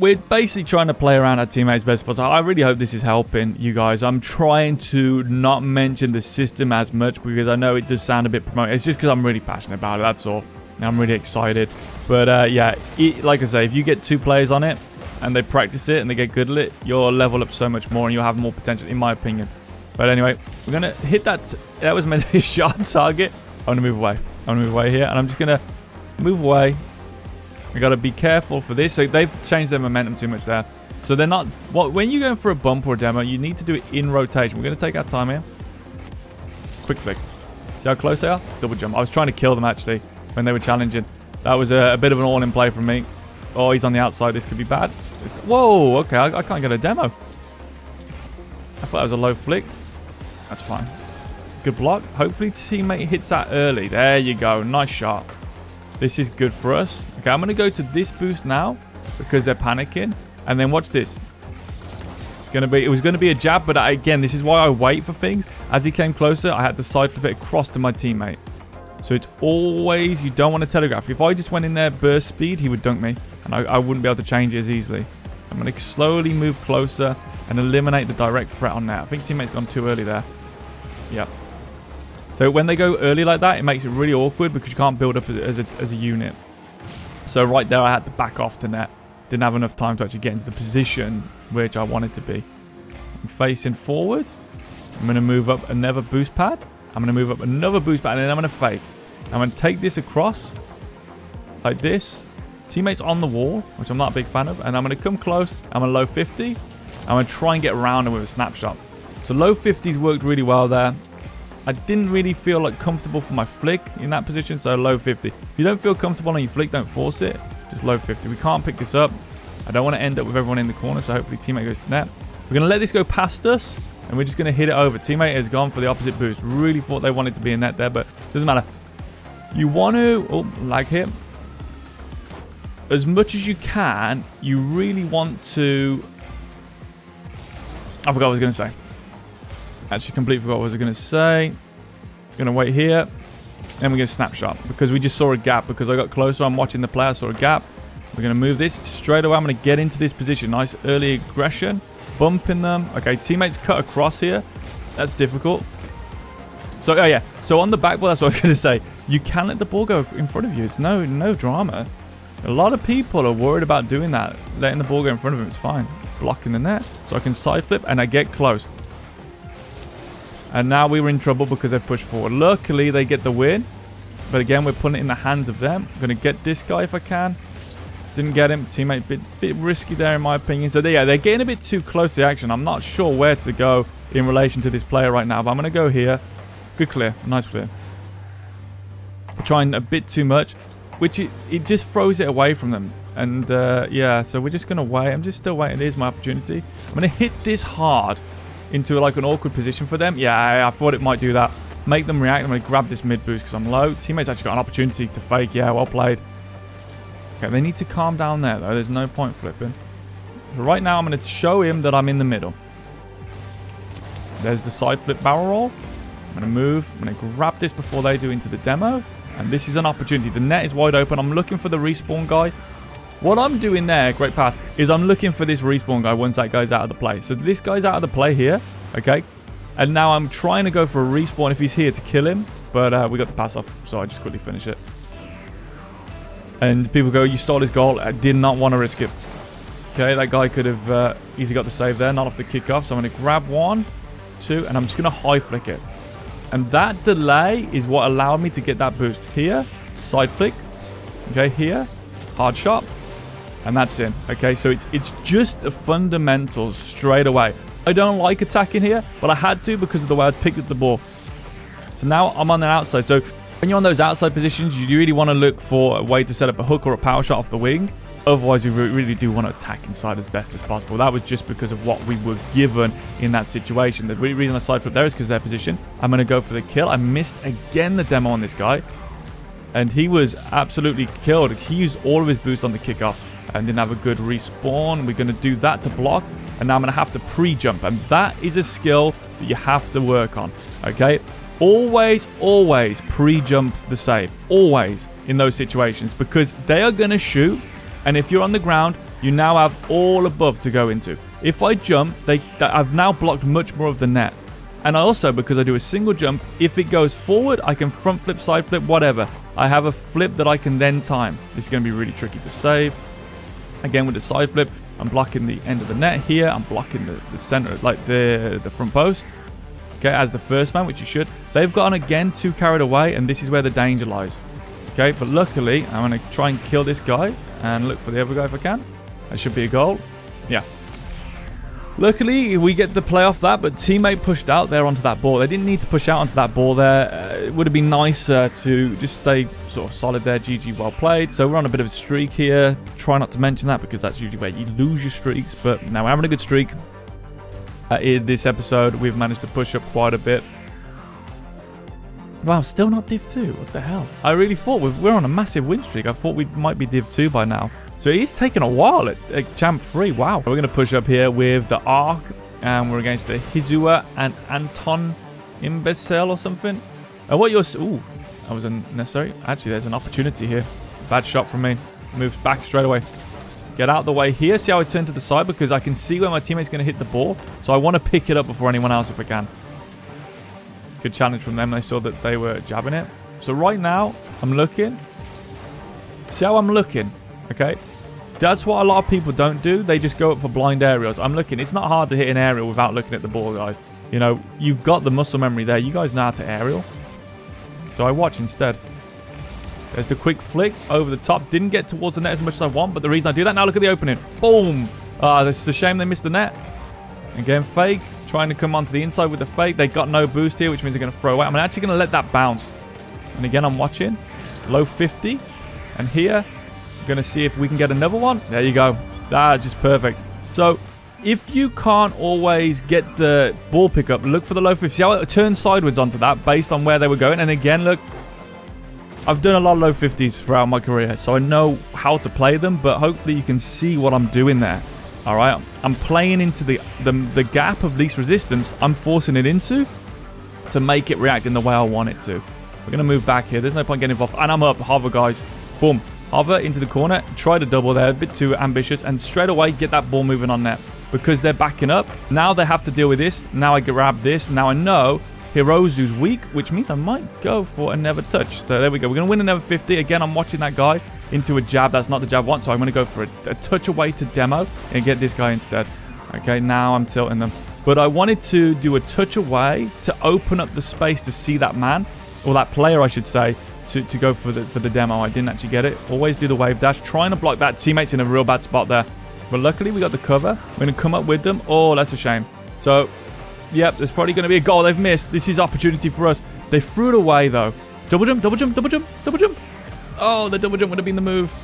We're basically trying to play around our teammates' best spots. I really hope this is helping you guys. I'm trying to not mention the system as much because I know it does sound a bit promoted. It's just because I'm really passionate about it, that's all. I'm really excited. But uh, yeah, it, like I say, if you get two players on it and they practice it and they get good at it, you'll level up so much more and you'll have more potential, in my opinion. But anyway, we're going to hit that. That was meant to be a shot target. I'm going to move away. I'm going to move away here and I'm just going to move away we got to be careful for this. So they've changed their momentum too much there. So they're not... What, when you're going for a bump or a demo, you need to do it in rotation. We're going to take our time here. Quick flick. See how close they are? Double jump. I was trying to kill them, actually, when they were challenging. That was a, a bit of an all-in play from me. Oh, he's on the outside. This could be bad. It's, whoa, okay. I, I can't get a demo. I thought that was a low flick. That's fine. Good block. Hopefully teammate hits that early. There you go. Nice shot. This is good for us. Okay, I'm going to go to this boost now because they're panicking. And then watch this. It's going to be, it was going to be a jab, but I, again, this is why I wait for things. As he came closer, I had to side flip it across to my teammate. So it's always, you don't want to telegraph. If I just went in there burst speed, he would dunk me. And I, I wouldn't be able to change it as easily. I'm going to slowly move closer and eliminate the direct threat on that. I think teammate's gone too early there. Yep. So when they go early like that, it makes it really awkward because you can't build up as a, as a unit. So right there, I had to back off to net. Didn't have enough time to actually get into the position which I wanted to be. I'm facing forward. I'm going to move up another boost pad. I'm going to move up another boost pad, and then I'm going to fake. I'm going to take this across like this. Teammates on the wall, which I'm not a big fan of. And I'm going to come close. I'm a low 50. I'm going to try and get around him with a snapshot. So low 50s worked really well there. I didn't really feel like comfortable for my flick in that position, so low 50. If you don't feel comfortable on your flick, don't force it. Just low 50. We can't pick this up. I don't want to end up with everyone in the corner, so hopefully teammate goes to net. We're going to let this go past us, and we're just going to hit it over. Teammate has gone for the opposite boost. Really thought they wanted to be in net there, but doesn't matter. You want to, oh, lag here. As much as you can, you really want to... I forgot what I was going to say. Actually, completely forgot what I was going to say. Going to wait here. And we're going to snapshot. Because we just saw a gap. Because I got closer. I'm watching the player. I saw a gap. We're going to move this. Straight away, I'm going to get into this position. Nice early aggression. Bumping them. Okay, teammates cut across here. That's difficult. So, oh yeah. So on the back ball, that's what I was going to say. You can let the ball go in front of you. It's no, no drama. A lot of people are worried about doing that. Letting the ball go in front of them. It's fine. Blocking the net. So I can side flip and I get close. And now we were in trouble because they pushed forward. Luckily, they get the win. But again, we're putting it in the hands of them. I'm going to get this guy if I can. Didn't get him. Teammate, bit, bit risky there in my opinion. So yeah, they're getting a bit too close to the action. I'm not sure where to go in relation to this player right now. But I'm going to go here. Good clear. Nice clear. They're trying a bit too much. Which it, it just throws it away from them. And uh, yeah, so we're just going to wait. I'm just still waiting. Here's my opportunity. I'm going to hit this hard into like an awkward position for them. Yeah, I, I thought it might do that. Make them react. I'm going to grab this mid boost because I'm low. Teammates actually got an opportunity to fake. Yeah, well played. Okay, they need to calm down there though. There's no point flipping. So right now I'm going to show him that I'm in the middle. There's the side flip barrel roll. I'm going to move. I'm going to grab this before they do into the demo. And this is an opportunity. The net is wide open. I'm looking for the respawn guy. What I'm doing there, great pass, is I'm looking for this respawn guy once that guy's out of the play. So this guy's out of the play here, okay? And now I'm trying to go for a respawn if he's here to kill him. But uh, we got the pass off, so I just quickly finish it. And people go, you stole his goal. I did not want to risk it. Okay, that guy could have uh, easily got the save there, not off the kickoff. So I'm going to grab one, two, and I'm just going to high flick it. And that delay is what allowed me to get that boost. Here, side flick. Okay, here, hard shot. And that's in. Okay, so it's it's just the fundamentals straight away. I don't like attacking here, but I had to because of the way I picked up the ball. So now I'm on the outside. So when you're on those outside positions, you really want to look for a way to set up a hook or a power shot off the wing. Otherwise, we really do want to attack inside as best as possible. That was just because of what we were given in that situation. The reason I side flip there is because of their position. I'm going to go for the kill. I missed again the demo on this guy. And he was absolutely killed. He used all of his boost on the kickoff and didn't have a good respawn. We're going to do that to block. And now I'm going to have to pre-jump. And that is a skill that you have to work on. Okay? Always, always pre-jump the save. Always in those situations. Because they are going to shoot. And if you're on the ground, you now have all above to go into. If I jump, they, I've now blocked much more of the net. And I also, because I do a single jump, if it goes forward, I can front flip, side flip, whatever. I have a flip that I can then time. This is going to be really tricky to save. Again, with the side flip, I'm blocking the end of the net here. I'm blocking the, the center, like the, the front post. Okay, as the first man, which you should. They've gotten again too carried away, and this is where the danger lies. Okay, but luckily, I'm going to try and kill this guy and look for the other guy if I can. That should be a goal. Yeah, Luckily, we get the play off that, but teammate pushed out there onto that ball. They didn't need to push out onto that ball there. Uh, it would have been nicer to just stay sort of solid there. GG, well played. So we're on a bit of a streak here. Try not to mention that because that's usually where you lose your streaks. But now we're having a good streak. Uh, in this episode, we've managed to push up quite a bit. Wow, still not Div 2. What the hell? I really thought we're on a massive win streak. I thought we might be Div 2 by now. So he's taken a while at, at Champ 3. Wow. We're going to push up here with the Ark. And we're against the Hizua and Anton Imbecile or something. And what you're... Ooh, that was unnecessary. Actually, there's an opportunity here. Bad shot from me. Moves back straight away. Get out of the way here. See how I turn to the side? Because I can see where my teammate's going to hit the ball. So I want to pick it up before anyone else if I can. Good challenge from them. They saw that they were jabbing it. So right now, I'm looking. See how I'm looking? Okay. That's what a lot of people don't do. They just go up for blind aerials. I'm looking. It's not hard to hit an aerial without looking at the ball, guys. You know, you've got the muscle memory there. You guys know how to aerial. So I watch instead. There's the quick flick over the top. Didn't get towards the net as much as I want, but the reason I do that, now look at the opening. Boom! Ah, uh, it's a shame they missed the net. Again, fake. Trying to come onto the inside with the fake. They got no boost here, which means they're going to throw away. I'm actually going to let that bounce. And again, I'm watching. Low 50. And here, I'm Going to see if we can get another one. There you go. That's just perfect. So, if you can't always get the ball pickup, look for the low 50. See how it turns sideways onto that based on where they were going. And again, look, I've done a lot of low 50s throughout my career, so I know how to play them, but hopefully you can see what I'm doing there. All right, I'm playing into the, the, the gap of least resistance. I'm forcing it into to make it react in the way I want it to. We're going to move back here. There's no point getting involved. And I'm up. Hover, guys. Boom. Hover into the corner, try to double there, a bit too ambitious, and straight away get that ball moving on net. Because they're backing up, now they have to deal with this. Now I grab this. Now I know Hirozu's weak, which means I might go for a never touch. So there we go. We're going to win a never 50. Again, I'm watching that guy into a jab. That's not the jab I want, so I'm going to go for a, a touch away to demo and get this guy instead. Okay, now I'm tilting them. But I wanted to do a touch away to open up the space to see that man, or that player, I should say, to, to go for the for the demo. I didn't actually get it. Always do the wave dash. Trying to block that. Teammate's in a real bad spot there. But luckily, we got the cover. We're going to come up with them. Oh, that's a shame. So, yep, there's probably going to be a goal they've missed. This is opportunity for us. They threw it away, though. Double jump, double jump, double jump, double jump. Oh, the double jump would have been the move.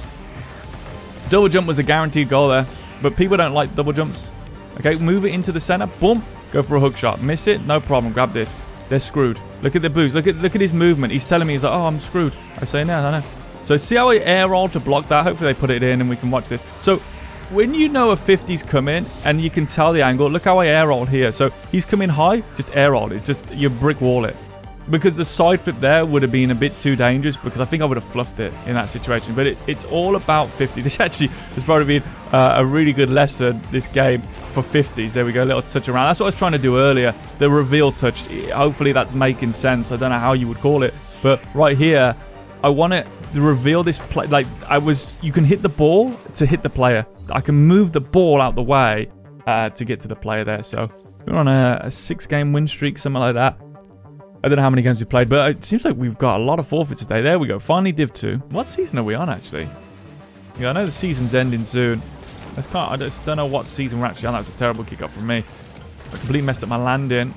Double jump was a guaranteed goal there. But people don't like double jumps. Okay, move it into the center. Boom. Go for a hook shot. Miss it. No problem. Grab this. They're screwed. Look at the boost. Look at look at his movement. He's telling me he's like, oh, I'm screwed. I say, no, I know. So see how I air roll to block that? Hopefully they put it in and we can watch this. So when you know a 50's coming and you can tell the angle, look how I air rolled here. So he's coming high, just air roll. It's just you brick wall it because the side flip there would have been a bit too dangerous because I think I would have fluffed it in that situation. But it, it's all about 50. This actually has probably been uh, a really good lesson, this game, for 50s. There we go, a little touch around. That's what I was trying to do earlier, the reveal touch. Hopefully that's making sense. I don't know how you would call it. But right here, I want to reveal this play. Like, I was, you can hit the ball to hit the player. I can move the ball out the way uh, to get to the player there. So we're on a, a six-game win streak, something like that. I don't know how many games we played, but it seems like we've got a lot of forfeits today. There we go. Finally Div 2. What season are we on, actually? Yeah, I know the season's ending soon. I, just can't, I just don't know what season we're actually on. That was a terrible kick from me. I completely messed up my landing.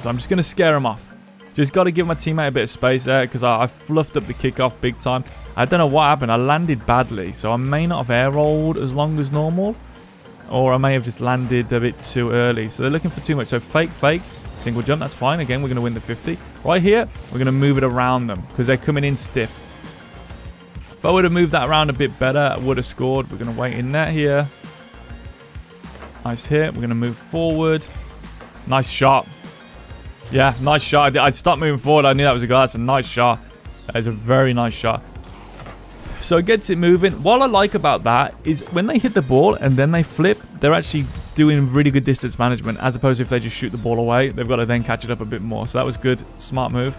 So I'm just going to scare him off. Just got to give my teammate a bit of space there because I, I, fluffed up the kickoff big time. I don't know what happened. I landed badly, so I may not have air rolled as long as normal. Or I may have just landed a bit too early. So they're looking for too much. So fake, fake. Single jump, that's fine. Again, we're going to win the 50. Right here, we're going to move it around them because they're coming in stiff. If I would have moved that around a bit better, I would have scored. We're going to wait in net here. Nice hit. We're going to move forward. Nice shot. Yeah, nice shot. I'd stop moving forward. I knew that was a goal. That's a nice shot. That is a very nice shot. So it gets it moving. What I like about that is when they hit the ball and then they flip, they're actually doing really good distance management as opposed to if they just shoot the ball away. They've got to then catch it up a bit more. So that was good. Smart move.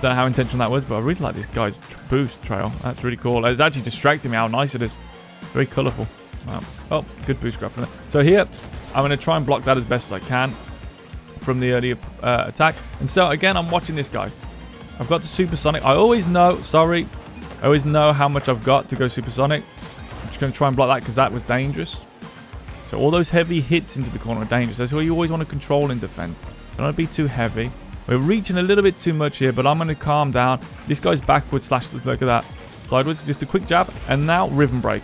Don't know how intentional that was, but I really like this guy's boost trail. That's really cool. It's actually distracting me how nice it is. Very colourful. Um, oh, good boost grab from there. So here, I'm going to try and block that as best as I can from the early uh, attack. And so again, I'm watching this guy. I've got the supersonic. I always know, sorry, I always know how much I've got to go supersonic. I'm just going to try and block that because that was dangerous. So all those heavy hits into the corner are dangerous. That's what you always want to control in defense. Don't want to be too heavy. We're reaching a little bit too much here, but I'm going to calm down. This guy's backwards slash, look at that. Sideways, just a quick jab, and now rhythm break.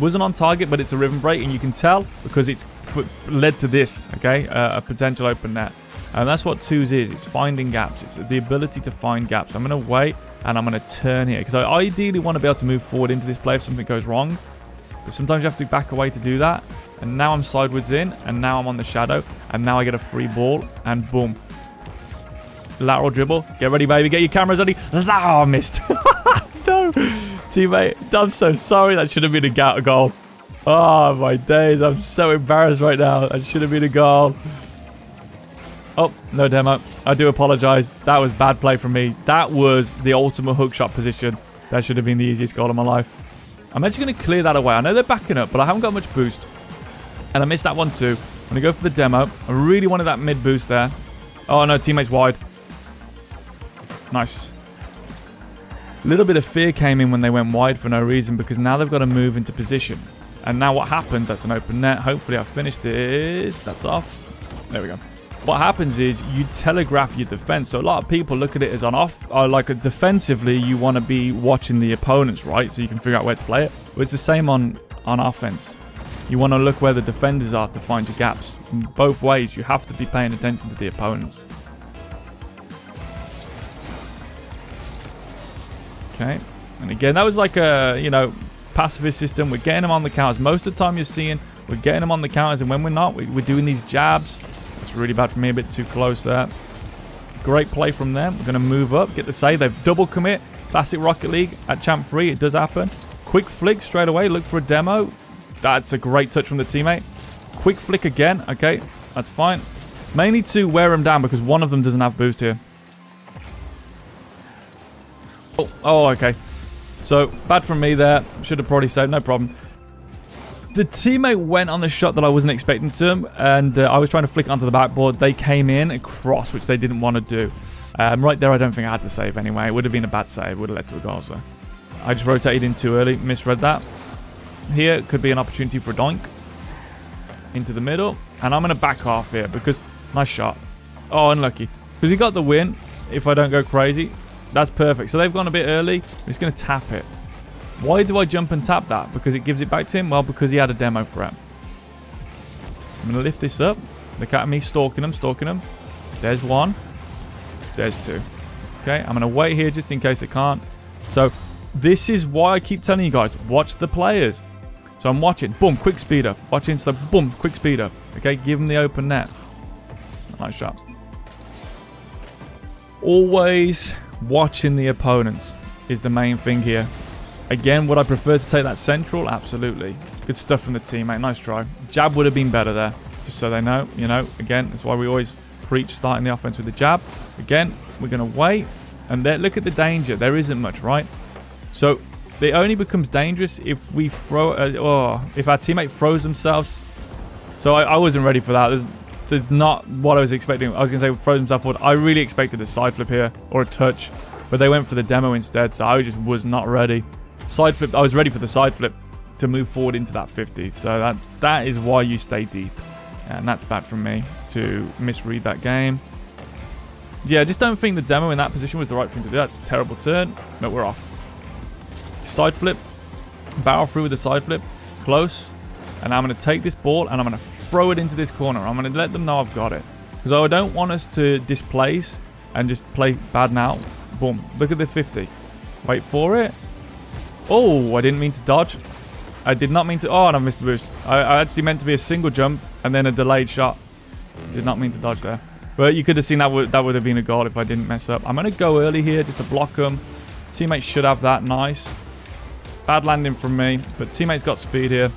Wasn't on target, but it's a rhythm break, and you can tell because it's led to this, okay? Uh, a potential open net. And that's what twos is. It's finding gaps. It's the ability to find gaps. I'm going to wait and I'm going to turn here because I ideally want to be able to move forward into this play if something goes wrong. But sometimes you have to back away to do that. And now I'm sideways in and now I'm on the shadow and now I get a free ball and boom. Lateral dribble. Get ready, baby. Get your cameras ready. Oh, missed. no. Teammate, I'm so sorry. That should have been a goal. Oh, my days. I'm so embarrassed right now. I should have been a goal. Oh, no demo. I do apologize. That was bad play from me. That was the ultimate hook shot position. That should have been the easiest goal of my life. I'm actually going to clear that away. I know they're backing up, but I haven't got much boost. And I missed that one too. I'm going to go for the demo. I really wanted that mid boost there. Oh, no. Teammates wide. Nice. A little bit of fear came in when they went wide for no reason because now they've got to move into position. And now what happens? That's an open net. Hopefully I finish this. That's off. There we go what happens is you telegraph your defense. So a lot of people look at it as on off, or like a defensively, you want to be watching the opponents, right? So you can figure out where to play it. But it's the same on, on offense. You want to look where the defenders are to find your gaps. In both ways, you have to be paying attention to the opponents. Okay. And again, that was like a, you know, pacifist system. We're getting them on the counters. Most of the time you're seeing, we're getting them on the counters. And when we're not, we're doing these jabs that's really bad for me. A bit too close there. Great play from them. We're going to move up. Get the save. They've double commit. Classic Rocket League at Champ 3. It does happen. Quick flick straight away. Look for a demo. That's a great touch from the teammate. Quick flick again. Okay, that's fine. Mainly to wear them down because one of them doesn't have boost here. Oh, oh okay. So, bad from me there. Should have probably saved. No problem. The teammate went on the shot that I wasn't expecting to, and uh, I was trying to flick onto the backboard. They came in across, which they didn't want to do. Um, right there, I don't think I had to save anyway. It would have been a bad save. Would have led to a goal, so. I just rotated in too early. Misread that. Here could be an opportunity for a doink. Into the middle. And I'm going to back off here because... Nice shot. Oh, unlucky. Because he got the win, if I don't go crazy. That's perfect. So they've gone a bit early. I'm just going to tap it. Why do I jump and tap that? Because it gives it back to him? Well, because he had a demo it. I'm going to lift this up. Look at me stalking him, stalking him. There's one. There's two. Okay, I'm going to wait here just in case I can't. So, this is why I keep telling you guys, watch the players. So I'm watching. Boom, quick speed up. Watching, so boom, quick speed up. Okay, give him the open net. Nice shot. Always watching the opponents is the main thing here. Again, would I prefer to take that central? Absolutely. Good stuff from the teammate. Nice try. Jab would have been better there, just so they know. You know, again, that's why we always preach starting the offense with the jab. Again, we're going to wait. And there, look at the danger. There isn't much, right? So it only becomes dangerous if we throw, uh, oh, if our teammate throws themselves. So I, I wasn't ready for that. There's, there's not what I was expecting. I was going to say throw themselves forward. I really expected a side flip here or a touch, but they went for the demo instead. So I just was not ready. Side flip. I was ready for the side flip to move forward into that 50. So that that is why you stay deep. And that's bad from me to misread that game. Yeah, I just don't think the demo in that position was the right thing to do. That's a terrible turn. But we're off. Side flip. Barrel through with the side flip. Close. And I'm going to take this ball and I'm going to throw it into this corner. I'm going to let them know I've got it. Because I don't want us to displace and just play bad now. Boom. Look at the 50. Wait for it. Oh, I didn't mean to dodge. I did not mean to... Oh, and I missed the boost. I, I, actually meant to be a single jump and then a delayed shot. Did not mean to dodge there. But you could have seen that would, that would have been a goal if I didn't mess up. I'm going to go early here just to block them. Teammates should have that. Nice. Bad landing from me, but teammates got speed here.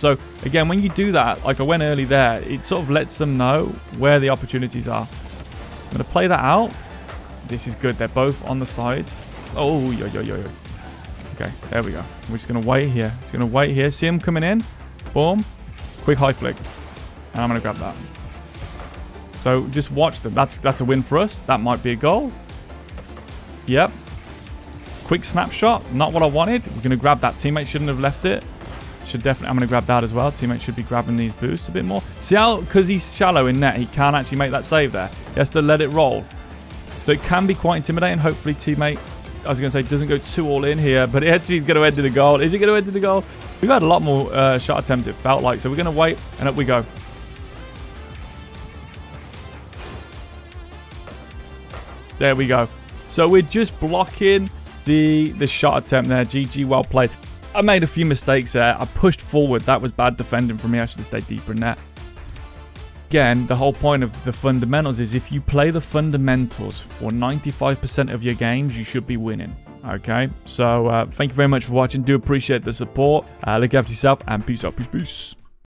So, again, when you do that, like I went early there, it sort of lets them know where the opportunities are. I'm going to play that out. This is good. They're both on the sides. Oh, yo, yo, yo, yo. Okay, there we go. We're just going to wait here. Just going to wait here. See him coming in. Boom. Quick high flick. And I'm going to grab that. So just watch them. That's that's a win for us. That might be a goal. Yep. Quick snapshot. Not what I wanted. We're going to grab that. Teammate shouldn't have left it. Should definitely. I'm going to grab that as well. Teammate should be grabbing these boosts a bit more. See how, because he's shallow in net, he can't actually make that save there. He has to let it roll. So it can be quite intimidating. Hopefully teammate, I was going to say, doesn't go too all in here, but it actually is going to enter the goal. Is he going to enter the goal? We've had a lot more uh, shot attempts, it felt like. So we're going to wait, and up we go. There we go. So we're just blocking the, the shot attempt there. GG, well played. I made a few mistakes there. I pushed forward. That was bad defending from me. I should have stayed deeper in net. Again, the whole point of the fundamentals is if you play the fundamentals for 95% of your games, you should be winning. Okay, so uh, thank you very much for watching. Do appreciate the support. Uh, look after yourself and peace out. Peace, peace.